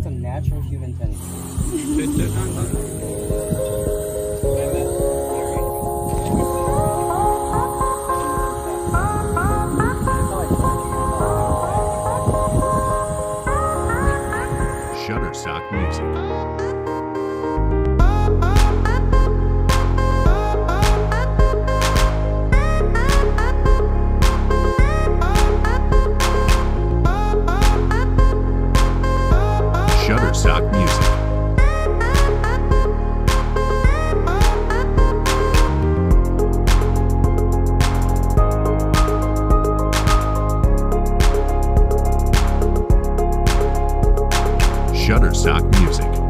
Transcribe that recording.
That's a natural human tendency. Shutterstock Music. Shutterstock Music. Shutterstock Music.